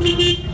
Mm-hmm.